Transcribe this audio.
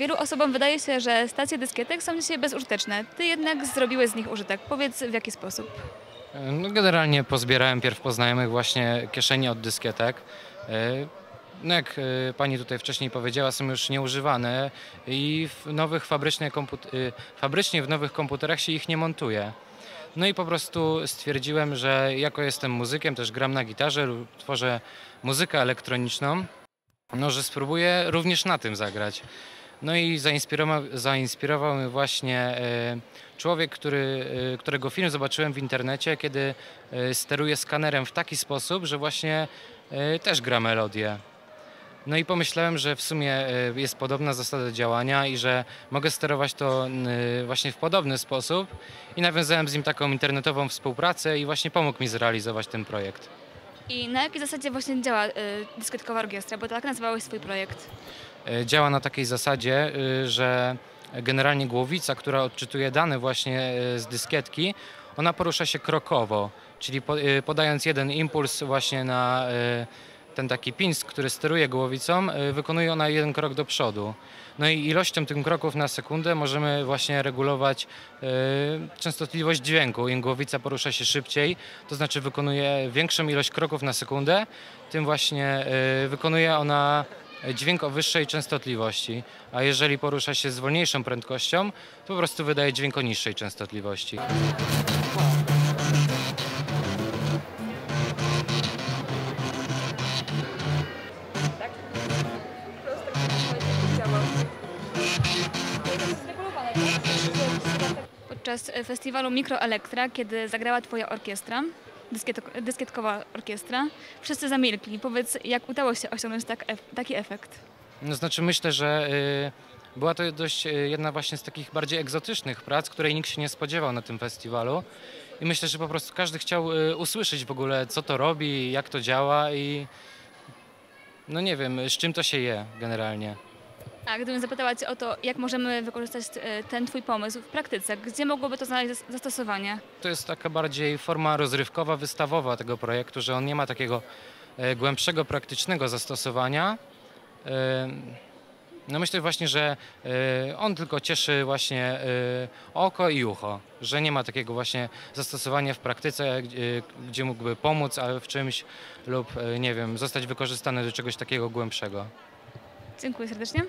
Wielu osobom wydaje się, że stacje dyskietek są dzisiaj bezużyteczne. Ty jednak zrobiłeś z nich użytek. Powiedz w jaki sposób. No, generalnie pozbierałem pierw poznajomych właśnie kieszeni od dyskietek. E, No jak e, pani tutaj wcześniej powiedziała, są już nieużywane i w nowych fabrycznie, fabrycznie w nowych komputerach się ich nie montuje. No i po prostu stwierdziłem, że jako jestem muzykiem, też gram na gitarze, tworzę muzykę elektroniczną, no że spróbuję również na tym zagrać. No i zainspirował, zainspirował mnie właśnie e, człowiek, który, e, którego film zobaczyłem w internecie, kiedy e, steruje skanerem w taki sposób, że właśnie też gra melodię. No i pomyślałem, że w sumie jest podobna zasada działania i że mogę sterować to właśnie w podobny sposób i nawiązałem z nim taką internetową współpracę i właśnie pomógł mi zrealizować ten projekt. I na jakiej zasadzie właśnie działa y, dyskietkowa orkiestra, bo tak nazwałeś swój projekt. E, działa na takiej zasadzie, y, że generalnie głowica, która odczytuje dane właśnie e, z dyskietki, ona porusza się krokowo, czyli y, podając jeden impuls właśnie na e, ten taki pins, który steruje głowicą, e, wykonuje ona jeden krok do przodu. No i ilością tych kroków na sekundę możemy właśnie regulować e, częstotliwość dźwięku. Im głowica porusza się szybciej, to znaczy wykonuje większą ilość kroków na sekundę, tym właśnie e, wykonuje ona dźwięk o wyższej częstotliwości, a jeżeli porusza się z wolniejszą prędkością, to po prostu wydaje dźwięk o niższej częstotliwości. Podczas y, festiwalu Mikroelektra, kiedy zagrała twoja orkiestra, dyskieto- dyskietkowa orkiestra, wszyscy zamilkli. Powiedz, jak udało się osiągnąć tak, ef- taki efekt? No, znaczy myślę, że y, była to dość y, jedna właśnie z takich bardziej egzotycznych prac, której nikt się nie spodziewał na tym festiwalu. I myślę, że po prostu każdy chciał y, usłyszeć w ogóle, co to robi, jak to działa i no nie wiem, z czym to się je generalnie. A gdybym zapytała cię o to, jak możemy wykorzystać y, ten twój pomysł w praktyce, gdzie mogłoby to znaleźć zas- zastosowanie? To jest taka bardziej forma rozrywkowa, wystawowa tego projektu, że on nie ma takiego e, głębszego, praktycznego zastosowania. E, No myślę właśnie, że e, on tylko cieszy właśnie e, oko i ucho, że nie ma takiego właśnie zastosowania w praktyce, gdzie, mógłby pomóc ale w czymś lub e, nie wiem, zostać wykorzystany do czegoś takiego głębszego. Dziękuję serdecznie.